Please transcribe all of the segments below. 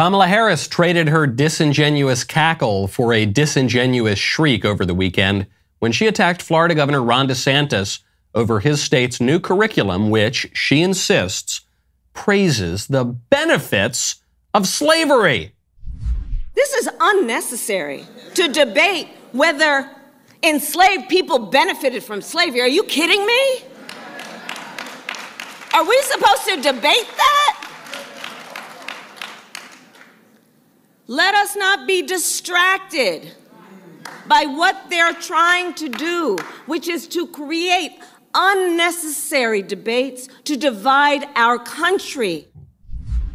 Kamala Harris traded her disingenuous cackle for a disingenuous shriek over the weekend when she attacked Florida Governor Ron DeSantis over his state's new curriculum, which, she insists, praises the benefits of slavery. This is unnecessary to debate whether enslaved people benefited from slavery. Are you kidding me? Are we supposed to debate that? Let us not be distracted by what they're trying to do, which is to create unnecessary debates to divide our country.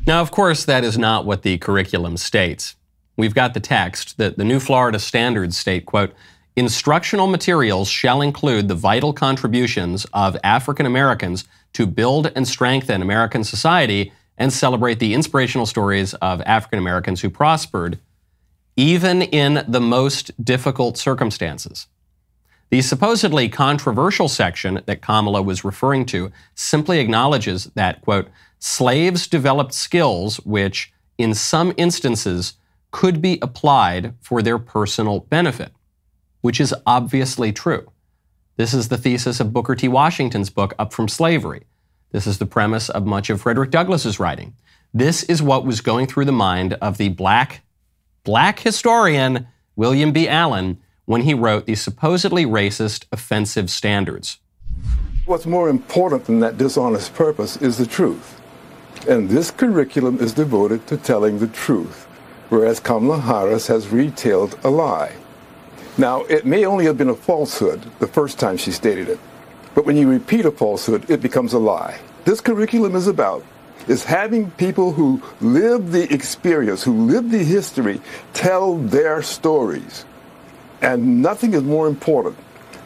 Now, of course, that is not what the curriculum states. We've got the text that the new Florida standards state, quote, instructional materials shall include the vital contributions of African Americans to build and strengthen American society and celebrate the inspirational stories of African Americans who prospered, even in the most difficult circumstances. The supposedly controversial section that Kamala was referring to simply acknowledges that, quote, slaves developed skills which, in some instances, could be applied for their personal benefit, which is obviously true. This is the thesis of Booker T. Washington's book, Up from Slavery. This is the premise of much of Frederick Douglass's writing. This is what was going through the mind of the black, black historian William B. Allen when he wrote the supposedly racist offensive standards. What's more important than that dishonest purpose is the truth. And this curriculum is devoted to telling the truth, whereas Kamala Harris has retailed a lie. Now, it may only have been a falsehood the first time she stated it, but when you repeat a falsehood, it becomes a lie. This curriculum is about is having people who live the experience, who live the history, tell their stories. And nothing is more important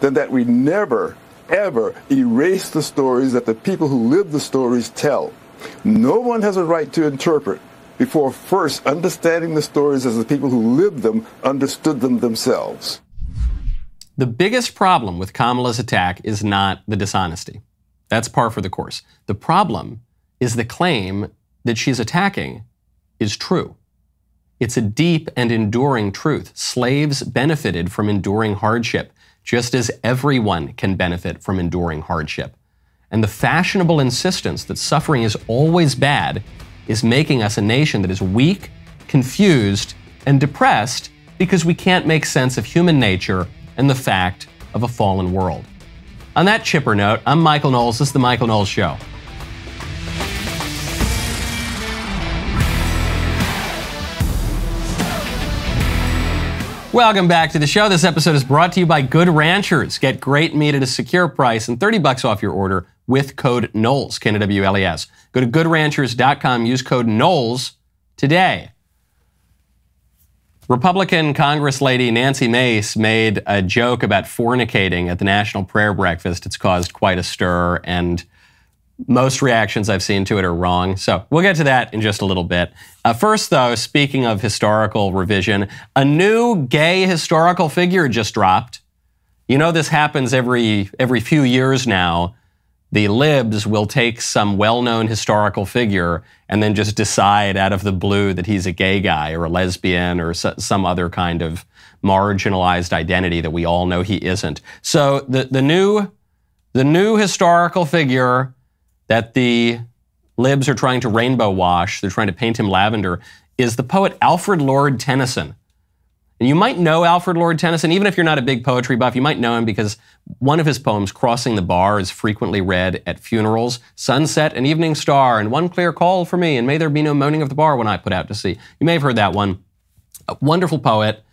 than that we never, ever erase the stories that the people who live the stories tell. No one has a right to interpret before first understanding the stories as the people who lived them understood them themselves. The biggest problem with Kamala's attack is not the dishonesty. That's par for the course. The problem is the claim that she's attacking is true. It's a deep and enduring truth. Slaves benefited from enduring hardship, just as everyone can benefit from enduring hardship. And the fashionable insistence that suffering is always bad is making us a nation that is weak, confused, and depressed because we can't make sense of human nature and the fact of a fallen world. On that chipper note, I'm Michael Knowles. This is The Michael Knowles Show. Welcome back to the show. This episode is brought to you by Good Ranchers. Get great meat at a secure price and 30 bucks off your order with code Knowles, K-N-W-L-E-S. Go to goodranchers.com, use code Knowles today. Republican Congress lady Nancy Mace made a joke about fornicating at the National Prayer Breakfast. It's caused quite a stir, and most reactions I've seen to it are wrong. So we'll get to that in just a little bit. Uh, first, though, speaking of historical revision, a new gay historical figure just dropped. You know, this happens every every few years now. The libs will take some well-known historical figure and then just decide out of the blue that he's a gay guy or a lesbian or some other kind of marginalized identity that we all know he isn't. So the the new the new historical figure that the libs are trying to rainbow wash, they're trying to paint him lavender, is the poet Alfred Lord Tennyson. And you might know Alfred Lord Tennyson, even if you're not a big poetry buff, you might know him because one of his poems, Crossing the Bar, is frequently read at funerals. Sunset and evening star, and one clear call for me, and may there be no moaning of the bar when I put out to sea. You may have heard that one. A wonderful poet.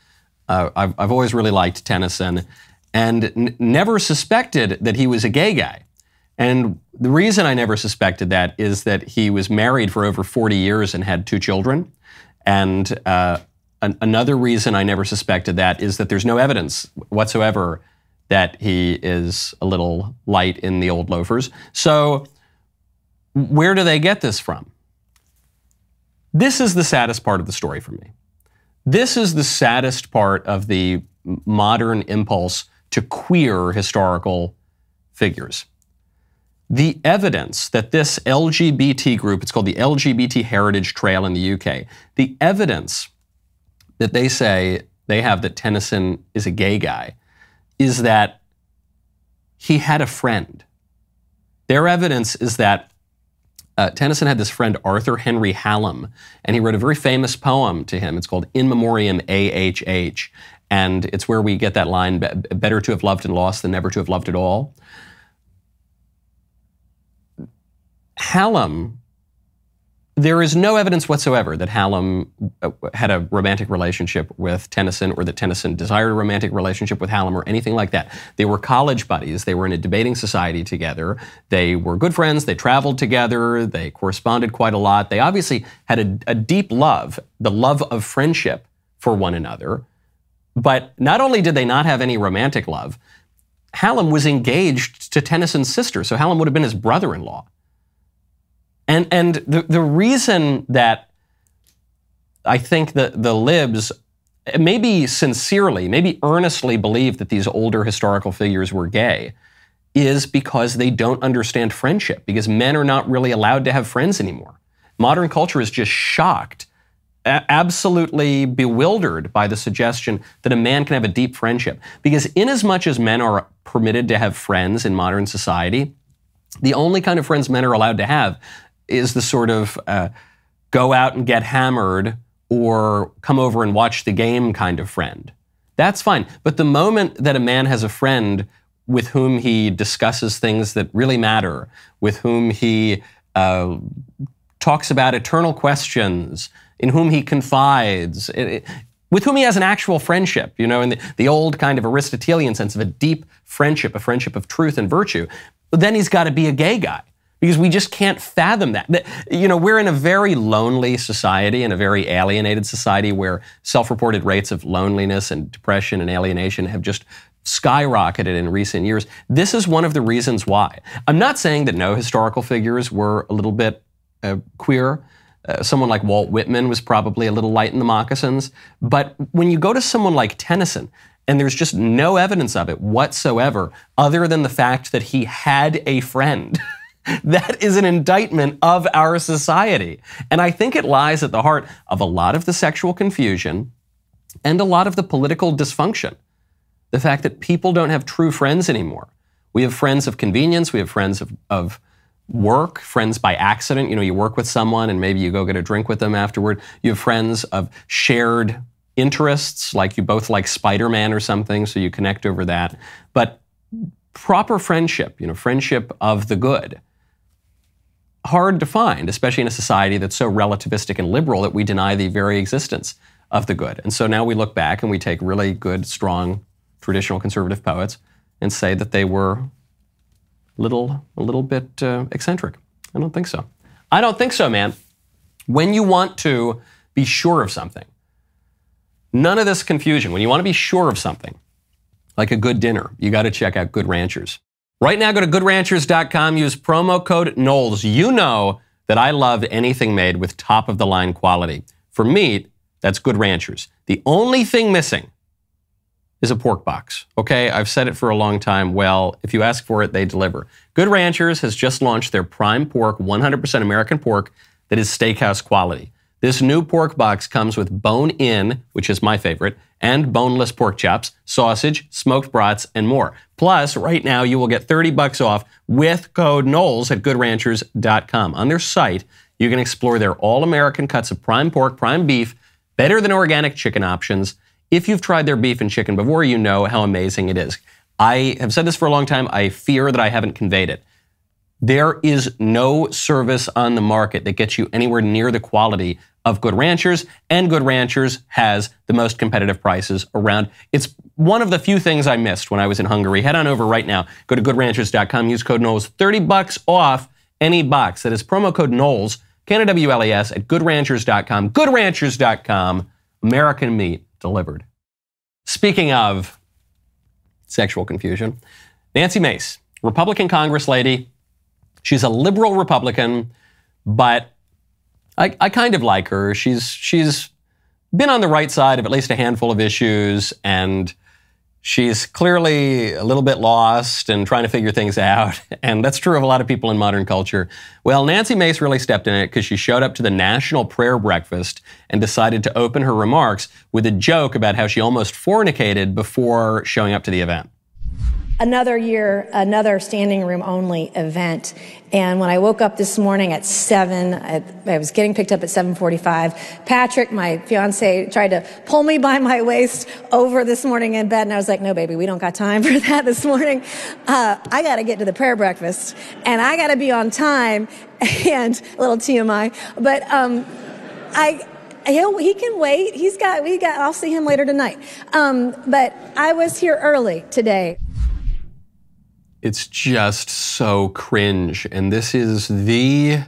Uh, I've, I've always really liked Tennyson and n- never suspected that he was a gay guy. And the reason I never suspected that is that he was married for over 40 years and had two children. And uh, an- another reason I never suspected that is that there's no evidence whatsoever that he is a little light in the old loafers. So, where do they get this from? This is the saddest part of the story for me. This is the saddest part of the modern impulse to queer historical figures. the evidence that this LGBT group, it's called the LGBT Heritage Trail in the UK, the evidence that they say they have that Tennyson is a gay guy is that he had a friend. Their evidence is that uh, Tennyson had this friend, Arthur Henry Hallam, and he wrote a very famous poem to him. It's called In Memoriam AHH. And it's where we get that line, better to have loved and lost than never to have loved at all. Hallam, there is no evidence whatsoever that Hallam uh, had a romantic relationship with Tennyson or that Tennyson desired a romantic relationship with Hallam or anything like that. They were college buddies. They were in a debating society together. They were good friends. They traveled together. They corresponded quite a lot. They obviously had a, a deep love, the love of friendship for one another. But not only did they not have any romantic love, Hallam was engaged to Tennyson's sister, so Hallam would have been his brother in law. And, and the, the reason that I think that the libs maybe sincerely, maybe earnestly believe that these older historical figures were gay is because they don't understand friendship, because men are not really allowed to have friends anymore. Modern culture is just shocked, absolutely bewildered by the suggestion that a man can have a deep friendship. Because, inasmuch as men are permitted to have friends in modern society, the only kind of friends men are allowed to have is the sort of uh, go out and get hammered or come over and watch the game kind of friend. That's fine. But the moment that a man has a friend with whom he discusses things that really matter, with whom he uh, talks about eternal questions, in whom he confides, it, it, with whom he has an actual friendship, you know, in the, the old kind of Aristotelian sense of a deep friendship, a friendship of truth and virtue, then he's got to be a gay guy because we just can't fathom that. You know, we're in a very lonely society and a very alienated society where self reported rates of loneliness and depression and alienation have just skyrocketed in recent years. This is one of the reasons why. I'm not saying that no historical figures were a little bit uh, queer. Uh, someone like Walt Whitman was probably a little light in the moccasins. But when you go to someone like Tennyson, and there's just no evidence of it whatsoever, other than the fact that he had a friend. that is an indictment of our society. And I think it lies at the heart of a lot of the sexual confusion and a lot of the political dysfunction. The fact that people don't have true friends anymore. We have friends of convenience, we have friends of, of work, friends by accident. You know, you work with someone and maybe you go get a drink with them afterward. You have friends of shared interests, like you both like Spider Man or something, so you connect over that. But proper friendship, you know, friendship of the good, hard to find, especially in a society that's so relativistic and liberal that we deny the very existence of the good. And so now we look back and we take really good, strong, traditional conservative poets and say that they were little, a little bit uh, eccentric. I don't think so. I don't think so, man. When you want to be sure of something, none of this confusion. When you want to be sure of something, like a good dinner, you got to check out Good Ranchers. Right now, go to goodranchers.com, use promo code Knowles. You know that I love anything made with top of the line quality. For meat, that's Good Ranchers. The only thing missing is a pork box. Okay, I've said it for a long time. Well, if you ask for it, they deliver. Good Ranchers has just launched their prime pork, 100% American pork that is steakhouse quality. This new pork box comes with bone in, which is my favorite, and boneless pork chops, sausage, smoked brats, and more. Plus, right now you will get 30 bucks off with code Knowles at goodranchers.com. On their site, you can explore their all-American cuts of prime pork, prime beef, better than organic chicken options. If you've tried their beef and chicken before, you know how amazing it is. I have said this for a long time. I fear that I haven't conveyed it. There is no service on the market that gets you anywhere near the quality of Good Ranchers, and Good Ranchers has the most competitive prices around. It's one of the few things I missed when I was in Hungary. Head on over right now. Go to goodranchers.com, use code Knowles, 30 bucks off any box. That is promo code Knowles, K-N-W-L-E-S, at goodranchers.com. Goodranchers.com, American meat delivered. Speaking of sexual confusion, Nancy Mace, Republican Congress lady, she's a liberal Republican, but I, I kind of like her. She's she's been on the right side of at least a handful of issues, and She's clearly a little bit lost and trying to figure things out. And that's true of a lot of people in modern culture. Well, Nancy Mace really stepped in it because she showed up to the National Prayer Breakfast and decided to open her remarks with a joke about how she almost fornicated before showing up to the event another year, another standing room only event. And when I woke up this morning at seven, I, I, was getting picked up at 7:45. Patrick, my fiance, tried to pull me by my waist over this morning in bed, and I was like, "No, baby, we don't got time for that this morning. Uh, I got to get to the prayer breakfast, and I got to be on time." And a little TMI, but um, I He'll, he can wait. He's got, we got, I'll see him later tonight. Um, but I was here early today. It's just so cringe. And this is the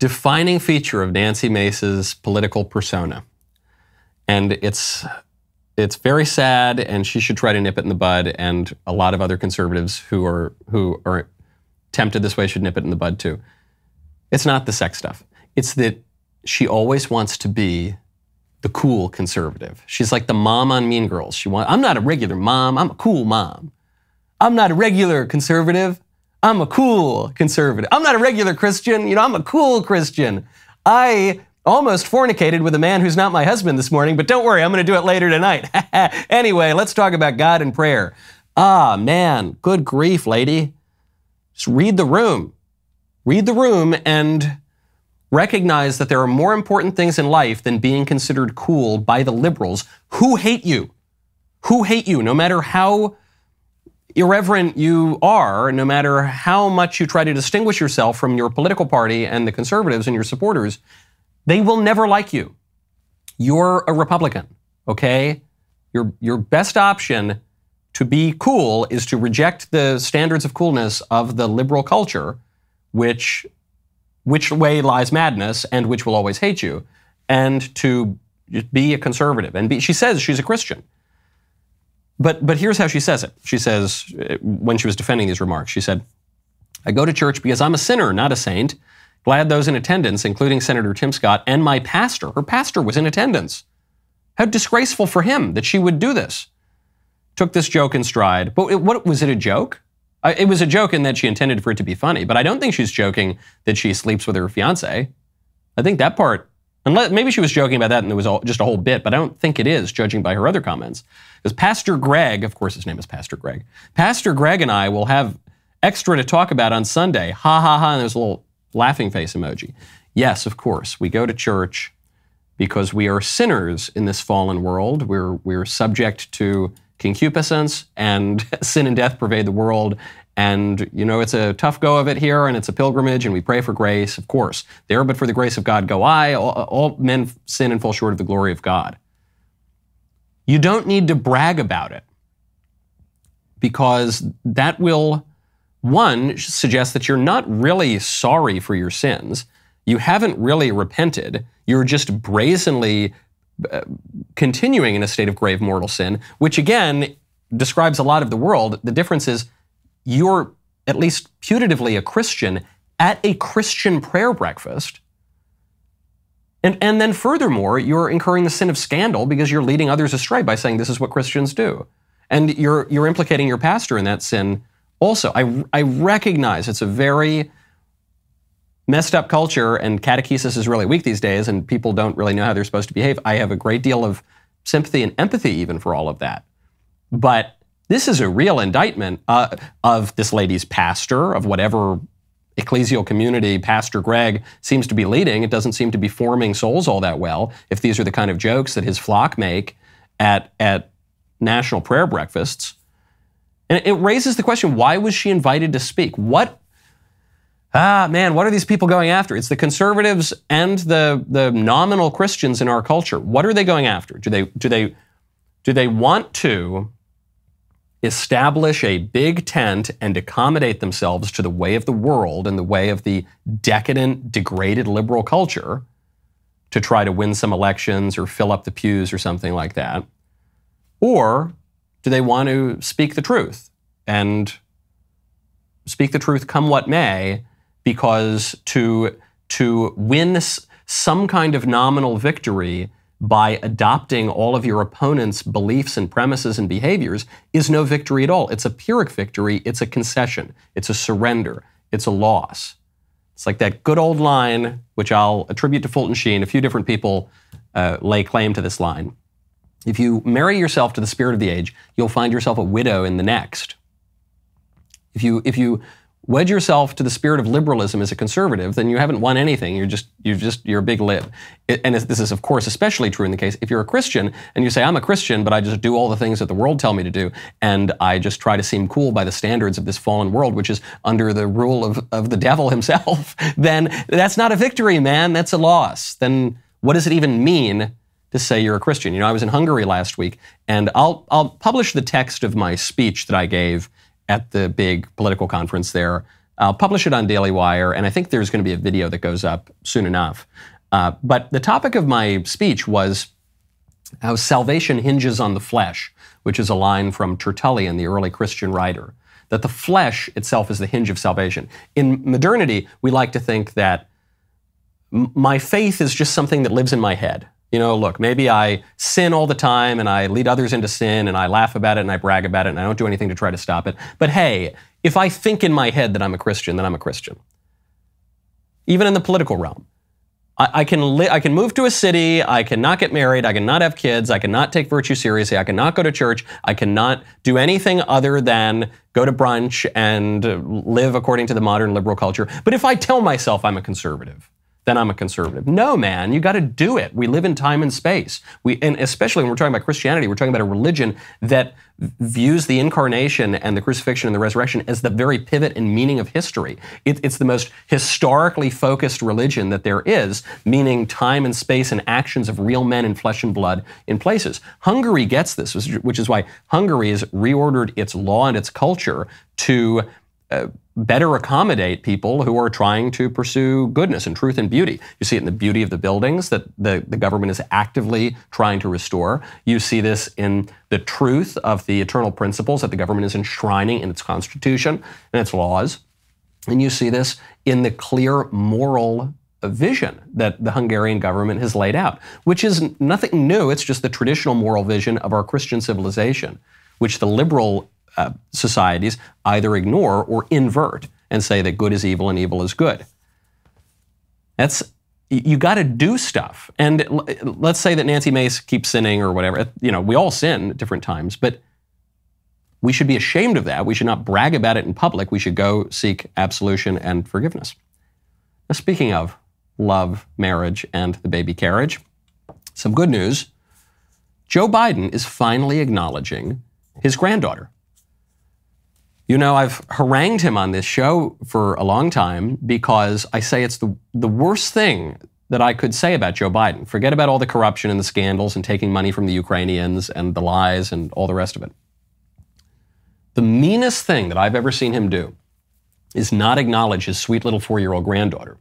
defining feature of Nancy Mace's political persona. And it's it's very sad and she should try to nip it in the bud and a lot of other conservatives who are who are tempted this way should nip it in the bud too. It's not the sex stuff. It's that she always wants to be the cool conservative. She's like the mom on Mean Girls. She want, I'm not a regular mom, I'm a cool mom. I'm not a regular conservative. I'm a cool conservative. I'm not a regular Christian. You know, I'm a cool Christian. I almost fornicated with a man who's not my husband this morning, but don't worry, I'm going to do it later tonight. anyway, let's talk about God and prayer. Ah, man, good grief, lady. Just read the room. Read the room and recognize that there are more important things in life than being considered cool by the liberals who hate you. Who hate you, no matter how irreverent you are, no matter how much you try to distinguish yourself from your political party and the conservatives and your supporters, they will never like you. You're a Republican, okay? Your, your best option to be cool is to reject the standards of coolness of the liberal culture, which which way lies madness and which will always hate you, and to be a conservative. And be, she says she's a Christian. But, but here's how she says it. She says, uh, when she was defending these remarks, she said, I go to church because I'm a sinner, not a saint. Glad those in attendance, including Senator Tim Scott and my pastor, her pastor was in attendance. How disgraceful for him that she would do this. Took this joke in stride. But it, what was it a joke? It was a joke in that she intended for it to be funny, but I don't think she's joking that she sleeps with her fiance. I think that part Unless, maybe she was joking about that and it was all, just a whole bit, but I don't think it is, judging by her other comments. Because Pastor Greg, of course his name is Pastor Greg, Pastor Greg and I will have extra to talk about on Sunday. Ha ha ha, and there's a little laughing face emoji. Yes, of course, we go to church because we are sinners in this fallen world. We're, we're subject to concupiscence and sin and death pervade the world. And, you know, it's a tough go of it here, and it's a pilgrimage, and we pray for grace, of course. There, but for the grace of God go I. All, all, men sin and fall short of the glory of God. You don't need to brag about it because that will, one, suggest that you're not really sorry for your sins. You haven't really repented. You're just brazenly uh, continuing in a state of grave mortal sin, which again describes a lot of the world. The difference is you're at least putatively a Christian at a Christian prayer breakfast. And, and then furthermore, you're incurring the sin of scandal because you're leading others astray by saying this is what Christians do. And you're, you're implicating your pastor in that sin also. I, I recognize it's a very messed up culture and catechesis is really weak these days and people don't really know how they're supposed to behave. I have a great deal of sympathy and empathy even for all of that. But this is a real indictment uh, of this lady's pastor, of whatever ecclesial community Pastor Greg seems to be leading. It doesn't seem to be forming souls all that well if these are the kind of jokes that his flock make at, at national prayer breakfasts. And it raises the question why was she invited to speak? What ah man what are these people going after it's the conservatives and the the nominal christians in our culture what are they going after do they do they do they want to establish a big tent and accommodate themselves to the way of the world and the way of the decadent, degraded liberal culture to try to win some elections or fill up the pews or something like that? Or do they want to speak the truth and speak the truth come what may because to, to win some kind of nominal victory by adopting all of your opponent's beliefs and premises and behaviors is no victory at all. It's a Pyrrhic victory, it's a concession, it's a surrender, it's a loss. It's like that good old line, which I'll attribute to Fulton Sheen. A few different people uh, lay claim to this line. If you marry yourself to the spirit of the age, you'll find yourself a widow in the next. If you, if you wed yourself to the spirit of liberalism as a conservative, then you haven't won anything. You're just you're just you're a big lib. And this is of course especially true in the case if you're a Christian and you say I'm a Christian, but I just do all the things that the world tell me to do, and I just try to seem cool by the standards of this fallen world, which is under the rule of, of the devil himself. then that's not a victory, man. That's a loss. Then what does it even mean? To say you're a Christian. You know, I was in Hungary last week, and I'll I'll publish the text of my speech that I gave at the big political conference there. I'll publish it on Daily Wire, and I think there's going to be a video that goes up soon enough. Uh, but the topic of my speech was how salvation hinges on the flesh, which is a line from Tertullian, the early Christian writer, that the flesh itself is the hinge of salvation. In modernity, we like to think that my faith is just something that lives in my head. You know, look, maybe I sin all the time and I lead others into sin and I laugh about it and I brag about it and I don't do anything to try to stop it. But hey, if I think in my head that I'm a Christian, then I'm a Christian. Even in the political realm. I, I can li- I can move to a city, I cannot get married, I cannot have kids, I cannot take virtue seriously, I cannot go to church, I cannot do anything other than go to brunch and live according to the modern liberal culture. But if I tell myself I'm a conservative, then I'm a conservative. No, man, you got to do it. We live in time and space. We, and especially when we're talking about Christianity, we're talking about a religion that views the incarnation and the crucifixion and the resurrection as the very pivot and meaning of history. It, it's the most historically focused religion that there is, meaning time and space and actions of real men in flesh and blood in places. Hungary gets this, which is why Hungary has reordered its law and its culture to uh, better accommodate people who are trying to pursue goodness and truth and beauty. You see it in the beauty of the buildings that the, the government is actively trying to restore. You see this in the truth of the eternal principles that the government is enshrining in its constitution and its laws. And you see this in the clear moral vision that the Hungarian government has laid out, which is nothing new. It's just the traditional moral vision of our Christian civilization, which the liberal uh, societies either ignore or invert and say that good is evil and evil is good. That's you got to do stuff. And let's say that Nancy Mace keeps sinning or whatever. You know, we all sin at different times, but we should be ashamed of that. We should not brag about it in public. We should go seek absolution and forgiveness. Now, speaking of love, marriage, and the baby carriage, some good news. Joe Biden is finally acknowledging his granddaughter. You know, I've harangued him on this show for a long time because I say it's the, the worst thing that I could say about Joe Biden. Forget about all the corruption and the scandals and taking money from the Ukrainians and the lies and all the rest of it. The meanest thing that I've ever seen him do is not acknowledge his sweet little four year old granddaughter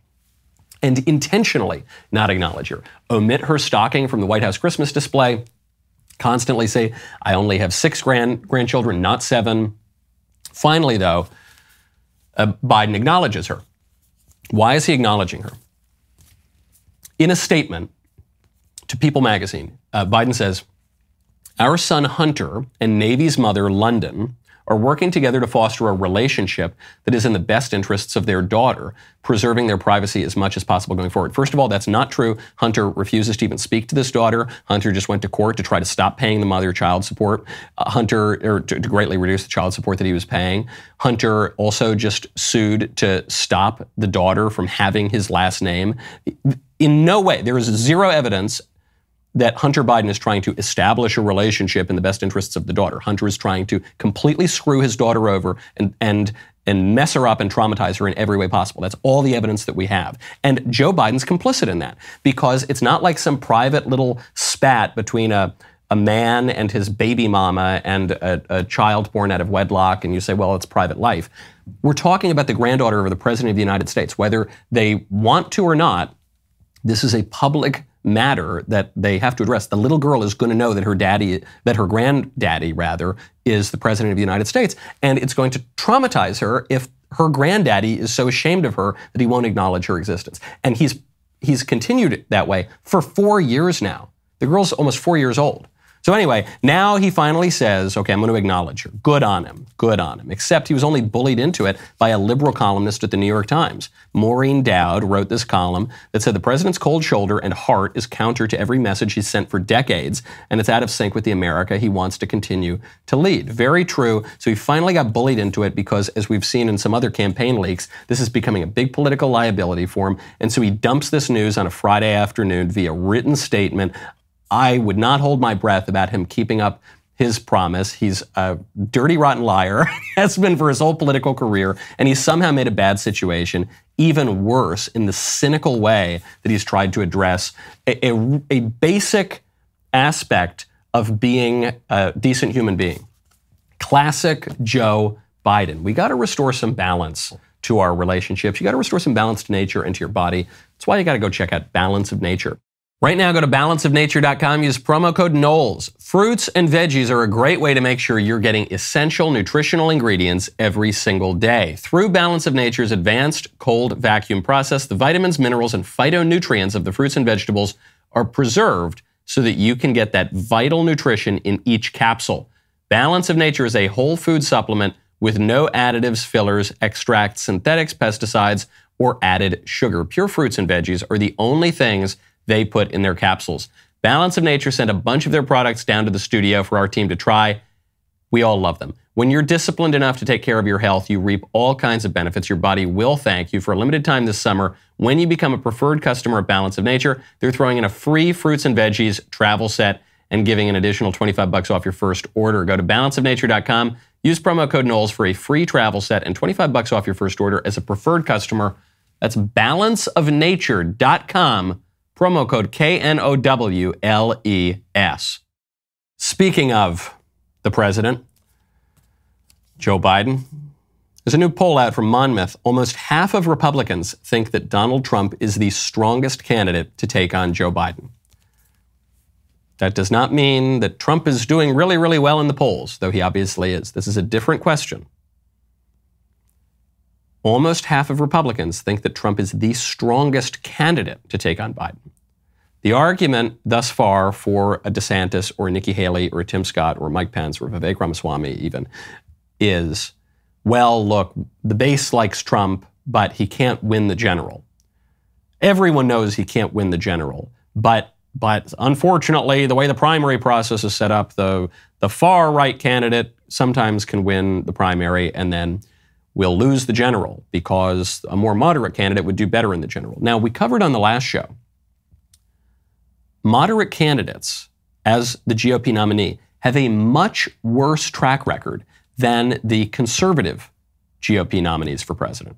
and intentionally not acknowledge her. Omit her stocking from the White House Christmas display, constantly say, I only have six grand- grandchildren, not seven. Finally, though, uh, Biden acknowledges her. Why is he acknowledging her? In a statement to People magazine, uh, Biden says, Our son Hunter and Navy's mother, Lunden, are working together to foster a relationship that is in the best interests of their daughter, preserving their privacy as much as possible going forward. First of all, that's not true. Hunter refuses to even speak to this daughter. Hunter just went to court to try to stop paying the mother child support. Uh, Hunter, or to, to greatly reduce the child support that he was paying. Hunter also just sued to stop the daughter from having his last name. In no way, there is zero evidence that Hunter Biden is trying to establish a relationship in the best interests of the daughter. Hunter is trying to completely screw his daughter over and, and, and mess her up and traumatize her in every way possible. That's all the evidence that we have. And Joe Biden's complicit in that because it's not like some private little spat between a, a man and his baby mama and a, a child born out of wedlock, and you say, well, it's private life. We're talking about the granddaughter of the President of the United States. Whether they want to or not, this is a public matter that they have to address. The little girl is going to know that her daddy, that her granddaddy rather, is the president of the United States, and it's going to traumatize her if her granddaddy is so ashamed of her that he won't acknowledge her existence. And he's he's continued it that way for four years now. The girl's almost four years old. So anyway, now he finally says, okay, I'm going to acknowledge her. Good on him. Good on him. Except he was only bullied into it by a liberal columnist at the New York Times. Maureen Dowd wrote this column that said the president's cold shoulder and heart is counter to every message he's sent for decades, and it's out of sync with the America he wants to continue to lead. Very true. So he finally got bullied into it because, as we've seen in some other campaign leaks, this is becoming a big political liability for him. And so he dumps this news on a Friday afternoon via written statement. I would not hold my breath about him keeping up his promise. He's a dirty, rotten liar, has been for his whole political career, and he's somehow made a bad situation even worse in the cynical way that he's tried to address a, a, a basic aspect of being a decent human being. Classic Joe Biden. We got to restore some balance to our relationships. You got to restore some balance to nature and to your body. That's why you got to go check out Balance of Nature. Right now, go to balanceofnature.com, use promo code Knowles. Fruits and veggies are a great way to make sure you're getting essential nutritional ingredients every single day. Through Balance of Nature's advanced cold vacuum process, the vitamins, minerals, and phytonutrients of the fruits and vegetables are preserved so that you can get that vital nutrition in each capsule. Balance of Nature is a whole food supplement with no additives, fillers, extracts, synthetics, pesticides, or added sugar. Pure fruits and veggies are the only things they put in their capsules. Balance of Nature sent a bunch of their products down to the studio for our team to try. We all love them. When you're disciplined enough to take care of your health, you reap all kinds of benefits. Your body will thank you for a limited time this summer. When you become a preferred customer of Balance of Nature, they're throwing in a free fruits and veggies travel set and giving an additional 25 bucks off your first order. Go to balanceofnature.com, use promo code Knowles for a free travel set and 25 bucks off your first order as a preferred customer. That's balanceofnature.com promo code KNOWLES. Speaking of the president, Joe Biden, there's a new poll out from Monmouth. Almost half of Republicans think that Donald Trump is the strongest candidate to take on Joe Biden. That does not mean that Trump is doing really, really well in the polls, though he obviously is. This is a different question. Almost half of Republicans think that Trump is the strongest candidate to take on Biden. The argument thus far for a DeSantis or a Nikki Haley or a Tim Scott or Mike Pence or Vivek Ramaswamy even is, well, look, the base likes Trump, but he can't win the general. Everyone knows he can't win the general, but but unfortunately, the way the primary process is set up, the the far right candidate sometimes can win the primary and then will lose the general because a more moderate candidate would do better in the general. Now, we covered on the last show moderate candidates as the GOP nominee have a much worse track record than the conservative GOP nominees for president.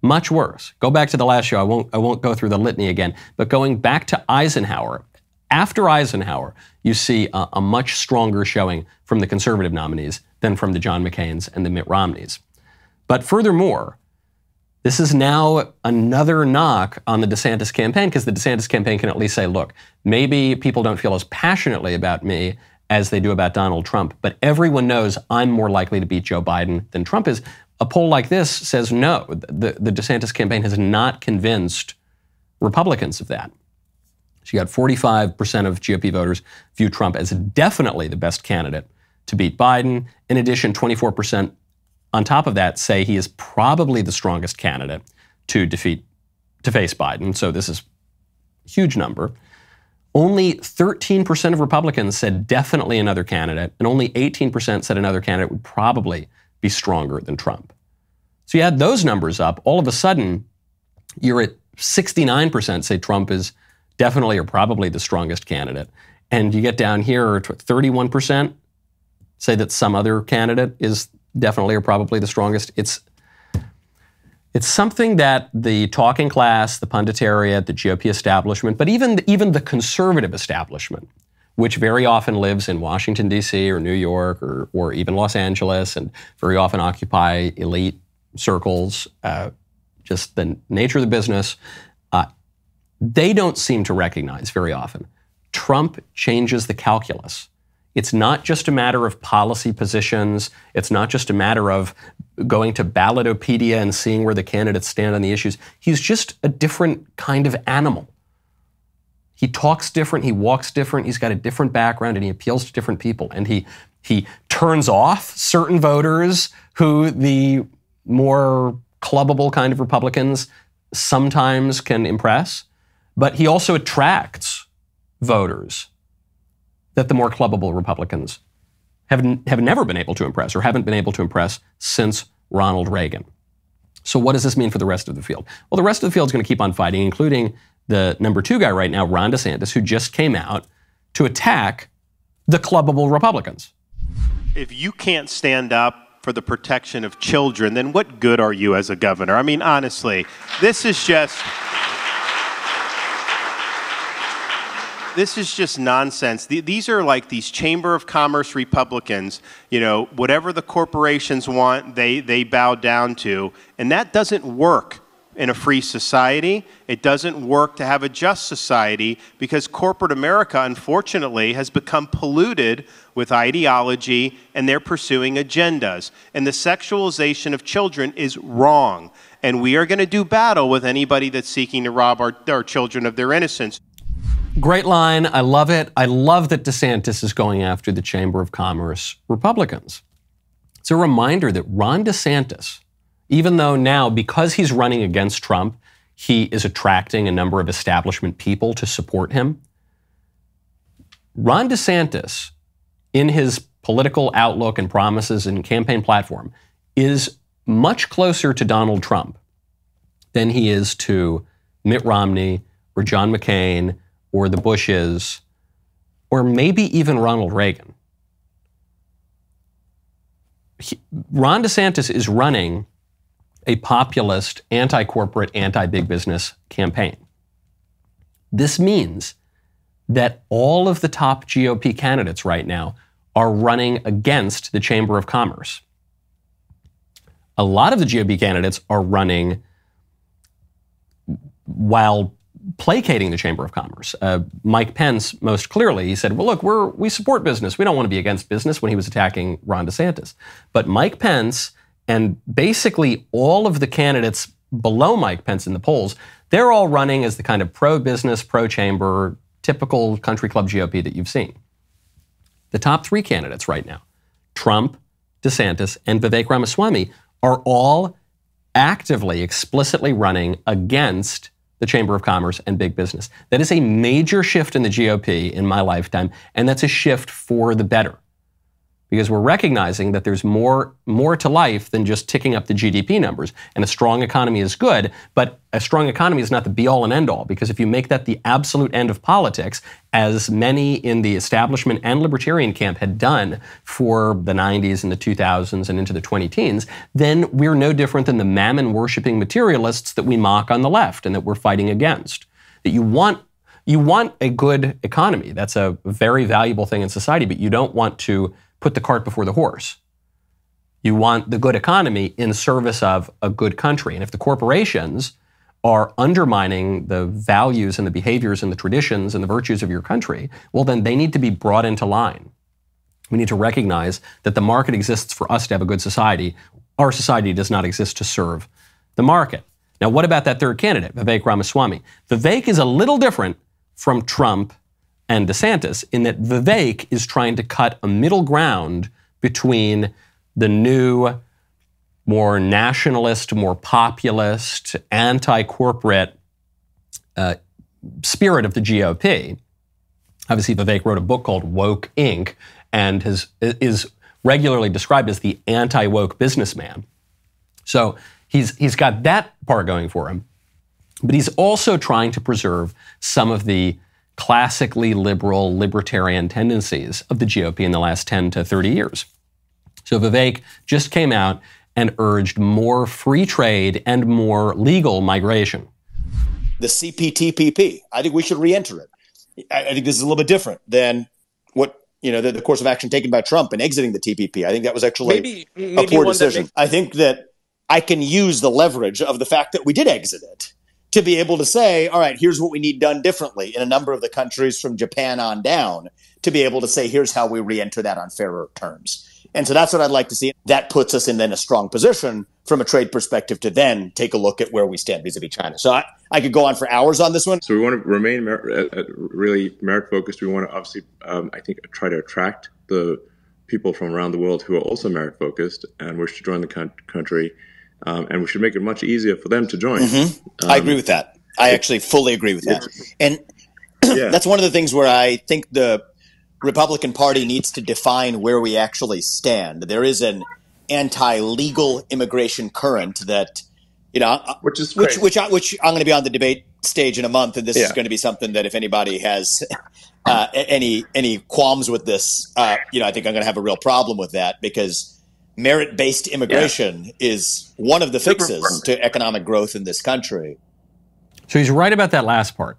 Much worse. Go back to the last show. I won't, I won't go through the litany again. But going back to Eisenhower, after Eisenhower, you see a, a much stronger showing from the conservative nominees than from the John McCain's and the Mitt Romneys. But furthermore, this is now another knock on the DeSantis campaign because the DeSantis campaign can at least say, look, maybe people don't feel as passionately about me as they do about Donald Trump, but everyone knows I'm more likely to beat Joe Biden than Trump is. A poll like this says no. The, the DeSantis campaign has not convinced Republicans of that. So you got 45% of GOP voters view Trump as definitely the best candidate to beat Biden. In addition, 24% on top of that, say he is probably the strongest candidate to defeat, to face Biden. So this is a huge number. Only 13% of Republicans said definitely another candidate, and only 18% said another candidate would probably be stronger than Trump. So you add those numbers up, all of a sudden, you're at 69% say Trump is definitely or probably the strongest candidate. And you get down here, 31% say that some other candidate is definitely are probably the strongest. It's it's something that the talking class, the punditariat, the GOP establishment, but even even the conservative establishment, which very often lives in Washington D.C. or New York or or even Los Angeles, and very often occupy elite circles, uh, just the nature of the business. Uh, they don't seem to recognize very often. Trump changes the calculus. It's not just a matter of policy positions. It's not just a matter of going to Ballotopedia and seeing where the candidates stand on the issues. He's just a different kind of animal. he talks different, he walks different, he's got a different background, and he appeals to different people. And he he turns off certain voters who the more clubbable kind of Republicans sometimes can impress, but he also attracts voters that the more clubbable Republicans have, have never been able to impress or haven't been able to impress since Ronald Reagan. So, what does this mean for the rest of the field? Well, the rest of the field is going to keep on fighting, including the number two guy right now, Ron DeSantis, who just came out to attack the clubbable Republicans. If you can't stand up for the protection of children, then what good are you as a governor? I mean, honestly, this is just. This is just nonsense. These are like these Chamber of Commerce Republicans, you know, whatever the corporations want, they, they bow down to. And that doesn't work in a free society. It doesn't work to have a just society because corporate America, unfortunately, has become polluted with ideology and they're pursuing agendas. And the sexualization of children is wrong. And we are going to do battle with anybody that's seeking to rob our, our children of their innocence. Great line. I love it. I love that DeSantis is going after the Chamber of Commerce Republicans. It's a reminder that Ron DeSantis, even though now, because he's running against Trump, he is attracting a number of establishment people to support him. Ron DeSantis, in his political outlook and promises and campaign platform, is much closer to Donald Trump than he is to Mitt Romney or John McCain or the Bushes, or maybe even Ronald Reagan. He, Ron DeSantis is running a populist, anti corporate, anti big business campaign. This means that all of the top GOP candidates right now are running against the Chamber of Commerce. A lot of the GOP candidates are running while placating the Chamber of Commerce. Uh, Mike Pence, most clearly, he said, "Well, look, we're we support business. We don't want to be against business." When he was attacking Ron DeSantis, but Mike Pence and basically all of the candidates below Mike Pence in the polls, they're all running as the kind of pro-business, pro-chamber, typical country club GOP that you've seen. The top three candidates right now, Trump, DeSantis, and Vivek Ramaswamy, are all actively, explicitly running against the Chamber of Commerce and big business. That is a major shift in the GOP in my lifetime, and that's a shift for the better because we're recognizing that there's more, more to life than just ticking up the GDP numbers. And a strong economy is good, but a strong economy is not the be all and end all, because if you make that the absolute end of politics, as many in the establishment and libertarian camp had done for the 90s and the 2000s and into the 20 teens, then we're no different than the mammon worshiping materialists that we mock on the left and that we're fighting against. That you want you want a good economy. That's a very valuable thing in society, but you don't want to put the cart before the horse. You want the good economy in service of a good country. And if the corporations are undermining the values and the behaviors and the traditions and the virtues of your country, well, then they need to be brought into line. We need to recognize that the market exists for us to have a good society. Our society does not exist to serve the market. Now, what about that third candidate, Vivek Ramaswamy? Vivek is a little different from Trump and DeSantis in that Vivek is trying to cut a middle ground between the new, more nationalist, more populist, anti corporate uh, spirit of the GOP. Obviously, Vivek wrote a book called Woke Inc. and has, is regularly described as the anti woke businessman. So he's, he's got that part going for him. But he's also trying to preserve some of the classically liberal libertarian tendencies of the GOP in the last 10 to 30 years. So Vivek just came out and urged more free trade and more legal migration. The CPTPP, I think we should re-enter it. I, think this is a little bit different than what you know the, the course of action taken by Trump in exiting the TPP. I think that was actually maybe, maybe a poor decision. I think that I can use the leverage of the fact that we did exit it to be able to say, all right, here's what we need done differently in a number of the countries from Japan on down, to be able to say, here's how we re enter that on fairer terms. And so that's what I'd like to see. That puts us in then a strong position from a trade perspective to then take a look at where we stand vis-a-vis China. So I, I could go on for hours on this one. So we want to remain uh, uh, really merit focused. We want to obviously, um, I think, try to attract the people from around the world who are also merit focused and wish to join the con- country. Um, and we should make it much easier for them to join. Mm-hmm. Um, I agree with that. I actually fully agree with that. And yeah. that's one of the things where I think the Republican Party needs to define where we actually stand. There is an anti-legal immigration current that you know, which is which which, I, which I'm going to be on the debate stage in a month, and this yeah. is going to be something that if anybody has uh, any any qualms with this, uh, you know, I think I'm going to have a real problem with that because merit-based immigration yeah. is one of the fixes to economic growth in this country. So he's right about that last part.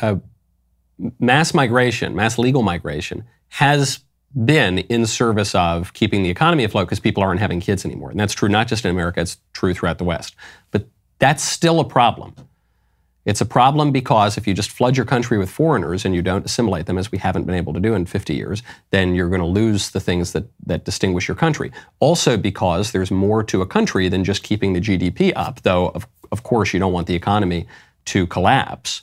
Uh, mass migration, mass legal migration, has been in service of keeping the economy afloat because people aren't having kids anymore. And that's true not just in America, it's true throughout the West. But that's still a problem. It's a problem because if you just flood your country with foreigners and you don't assimilate them, as we haven't been able to do in 50 years, then you're going to lose the things that, that distinguish your country. Also, because there's more to a country than just keeping the GDP up, though, of, of course, you don't want the economy to collapse.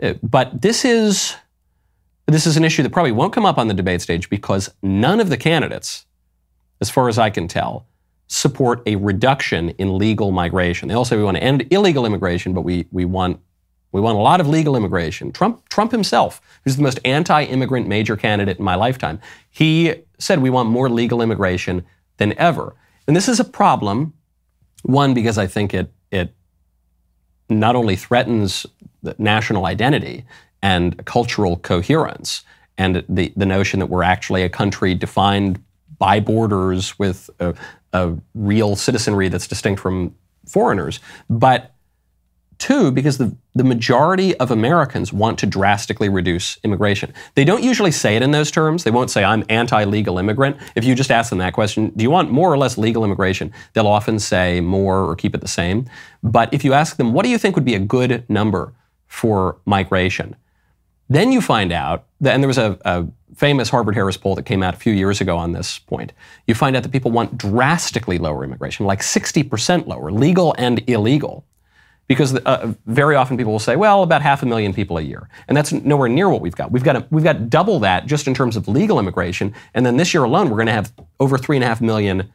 Uh, but this is this is an issue that probably won't come up on the debate stage because none of the candidates, as far as I can tell, support a reduction in legal migration. They all say we want to end illegal immigration, but we, we want we want a lot of legal immigration. Trump, Trump himself, who's the most anti-immigrant major candidate in my lifetime, he said we want more legal immigration than ever. And this is a problem, one, because I think it it not only threatens the national identity, and cultural coherence and the, the notion that we're actually a country defined by borders with a, a real citizenry that's distinct from foreigners. But two, because the, the majority of Americans want to drastically reduce immigration. They don't usually say it in those terms. They won't say, I'm anti legal immigrant. If you just ask them that question, do you want more or less legal immigration? They'll often say more or keep it the same. But if you ask them, what do you think would be a good number for migration? Then you find out that, and there was a, a famous Harvard Harris poll that came out a few years ago on this point. You find out that people want drastically lower immigration, like 60% lower, legal and illegal. Because uh, very often people will say, well, about half a million people a year. And that's nowhere near what we've got. We've got, a, we've got double that just in terms of legal immigration. And then this year alone, we're going to have over three and a half million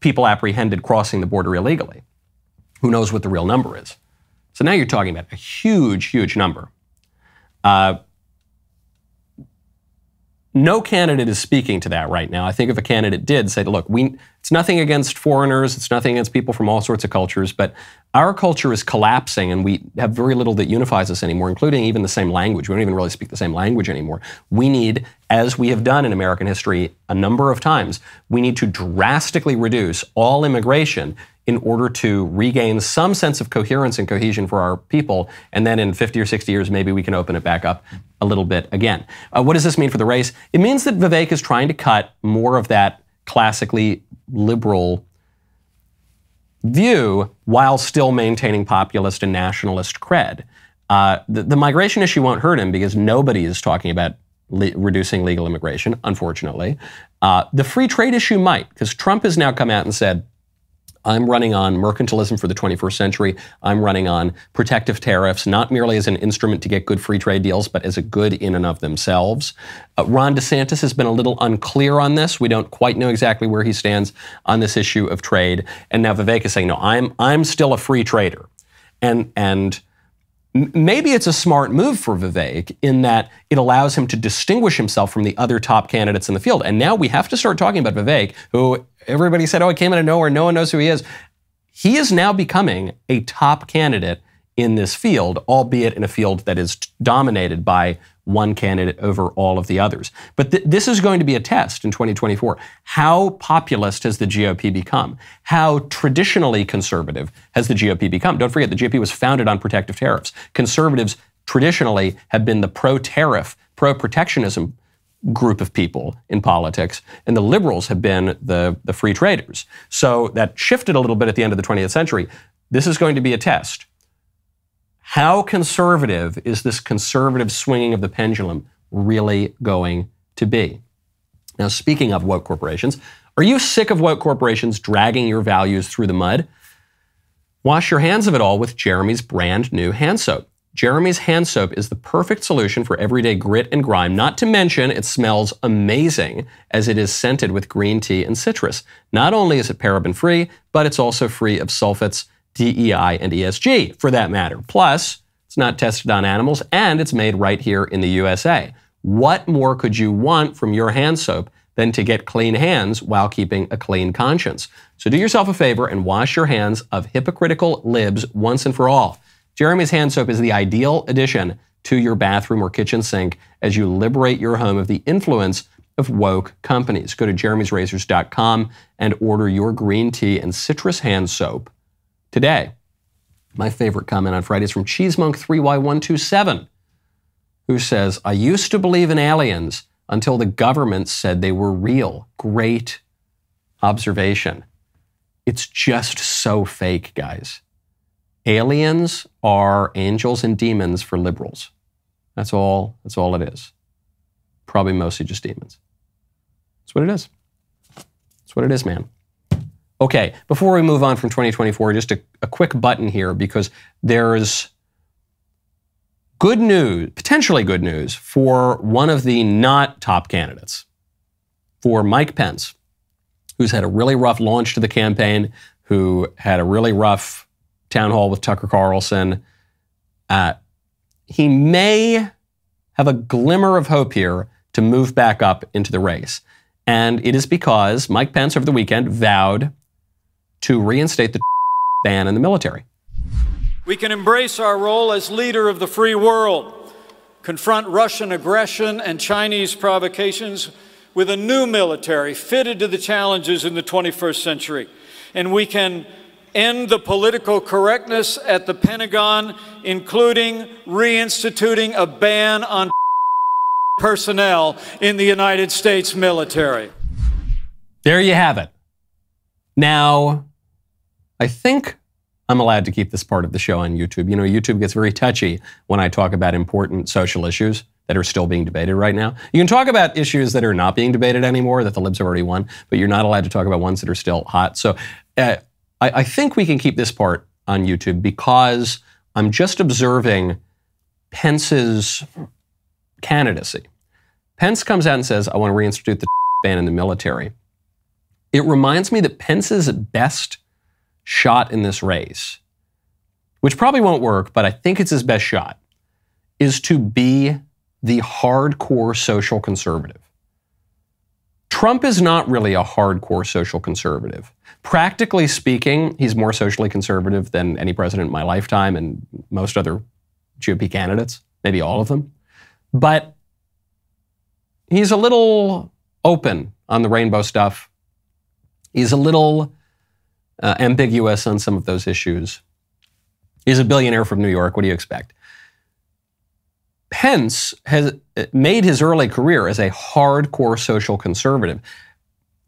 people apprehended crossing the border illegally. Who knows what the real number is? So now you're talking about a huge, huge number. Uh, no candidate is speaking to that right now. I think if a candidate did say, look, we, it's nothing against foreigners, it's nothing against people from all sorts of cultures, but our culture is collapsing and we have very little that unifies us anymore, including even the same language. We don't even really speak the same language anymore. We need, as we have done in American history a number of times, we need to drastically reduce all immigration in order to regain some sense of coherence and cohesion for our people. And then in 50 or 60 years, maybe we can open it back up a little bit again. Uh, what does this mean for the race? It means that Vivek is trying to cut more of that classically liberal view while still maintaining populist and nationalist cred. Uh, the, the, migration issue won't hurt him because nobody is talking about le- reducing legal immigration, unfortunately. Uh, the free trade issue might, because Trump has now come out and said, I'm running on mercantilism for the 21st century. I'm running on protective tariffs, not merely as an instrument to get good free trade deals, but as a good in and of themselves. Uh, Ron DeSantis has been a little unclear on this. We don't quite know exactly where he stands on this issue of trade. And now Vivek is saying, no, I'm, I'm still a free trader. And, and maybe it's a smart move for Vivek in that it allows him to distinguish himself from the other top candidates in the field. And now we have to start talking about Vivek, who everybody said, oh, it came out of nowhere, no one knows who he is. He is now becoming a top candidate in this field, albeit in a field that is dominated by one candidate over all of the others. But th- this is going to be a test in 2024. How populist has the GOP become? How traditionally conservative has the GOP become? Don't forget, the GOP was founded on protective tariffs. Conservatives traditionally have been the pro tariff, pro protectionism group of people in politics, and the liberals have been the, the free traders. So that shifted a little bit at the end of the 20th century. This is going to be a test. How conservative is this conservative swinging of the pendulum really going to be? Now, speaking of woke corporations, are you sick of woke corporations dragging your values through the mud? Wash your hands of it all with Jeremy's brand new hand soap. Jeremy's hand soap is the perfect solution for everyday grit and grime, not to mention it smells amazing as it is scented with green tea and citrus. Not only is it paraben free, but it's also free of sulfates, DEI, and ESG for that matter. Plus, it's not tested on animals and it's made right here in the USA. What more could you want from your hand soap than to get clean hands while keeping a clean conscience? So do yourself a favor and wash your hands of hypocritical libs once and for all. Jeremy's hand soap is the ideal addition to your bathroom or kitchen sink as you liberate your home of the influence of woke companies. Go to jeremy'srazors.com and order your green tea and citrus hand soap today. My favorite comment on Friday is from CheeseMonk3Y127, who says, I used to believe in aliens until the government said they were real. Great observation. It's just so fake, guys. Aliens are angels and demons for liberals. That's all, that's all it is. Probably mostly just demons. That's what it is. That's what it is, man. Okay, before we move on from 2024, just a, a quick button here because there's good news, potentially good news, for one of the not top candidates, for Mike Pence, who's had a really rough launch to the campaign, who had a really rough town hall with Tucker Carlson. Uh, he may have a glimmer of hope here to move back up into the race. And it is because Mike Pence over the weekend vowed to reinstate the ban in the military. We can embrace our role as leader of the free world, confront Russian aggression and Chinese provocations with a new military fitted to the challenges in the 21st century. And we can end the political correctness at the Pentagon, including reinstituting a ban on personnel in the United States military. There you have it. Now, I think I'm allowed to keep this part of the show on YouTube. You know, YouTube gets very touchy when I talk about important social issues that are still being debated right now. You can talk about issues that are not being debated anymore, that the libs have already won, but you're not allowed to talk about ones that are still hot. So uh, I, I think we can keep this part on YouTube because I'm just observing Pence's candidacy. Pence comes out and says, I want to reinstitute the ban in the military. It reminds me that Pence's best shot in this race, which probably won't work, but I think it's his best shot, is to be the hardcore social conservative. Trump is not really a hardcore social conservative. Practically speaking, he's more socially conservative than any president in my lifetime and most other GOP candidates, maybe all of them. But he's a little open on the rainbow stuff. He's a little uh, ambiguous on some of those issues. He's a billionaire from New York. What do you expect? Pence has uh, made his early career as a hardcore social conservative.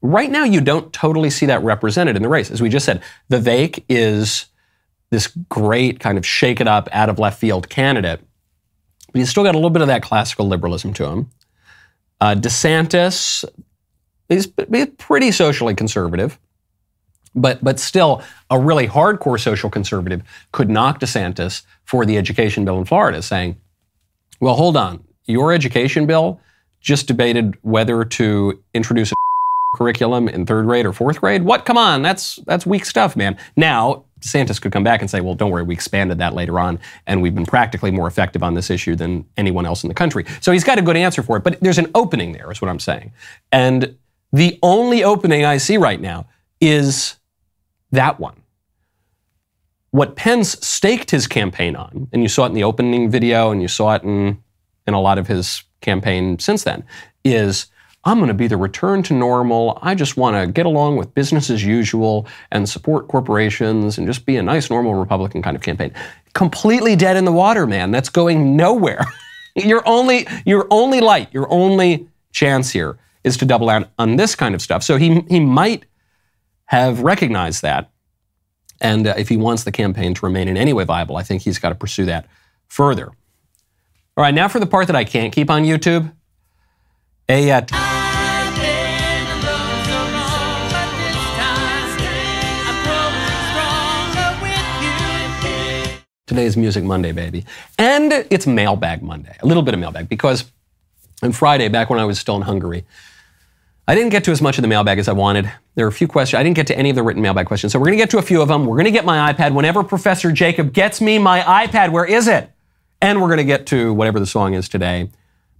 Right now, you don't totally see that represented in the race. As we just said, Vivek is this great kind of shake it up, out of left field candidate, but he's still got a little bit of that classical liberalism to him. Uh, DeSantis, he's, pretty socially conservative, but, but still a really hardcore social conservative could knock DeSantis for the education bill in Florida, saying, well, hold on. Your education bill just debated whether to introduce a curriculum in third grade or fourth grade. What? Come on, that's that's weak stuff, man. Now, DeSantis could come back and say, well, don't worry, we expanded that later on, and we've been practically more effective on this issue than anyone else in the country. So he's got a good answer for it, but there's an opening there, is what I'm saying. And the only opening I see right now is that one. What Pence staked his campaign on, and you saw it in the opening video and you saw it in, in a lot of his campaign since then, is I'm going to be the return to normal. I just want to get along with business as usual and support corporations and just be a nice, normal Republican kind of campaign. Completely dead in the water, man. That's going nowhere. your only, your only light, your only chance here is to double down on this kind of stuff. So he, he might have recognized that. And uh, if he wants the campaign to remain in any way viable, I think he's got to pursue that further. All right, now for the part that I can't keep on YouTube. Eiat. Today is Music Monday, baby. And it's Mailbag Monday, a little bit of mailbag, because on Friday, back when I was still in Hungary, I didn't get to as much of the mailbag as I wanted. There are a few questions. I didn't get to any of the written mailbag questions. So we're going to get to a few of them. We're going to get my iPad. Whenever Professor Jacob gets me my iPad, where is it? And we're going to get to whatever the song is today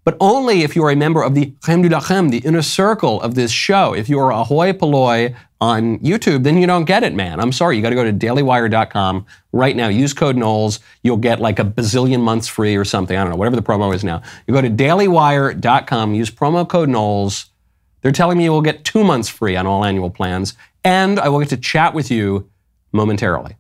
but only if you are a member of the Chem du Lachem, the inner circle of this show. If you are a hoi polloi on YouTube, then you don't get it, man. I'm sorry. You got to go to dailywire.com right now. Use code Knowles. You'll get like a bazillion months free or something. I don't know, whatever the promo is now. You go to dailywire.com, use promo code Knowles. They're telling me you will get two months free on all annual plans, and I will get to chat with you momentarily.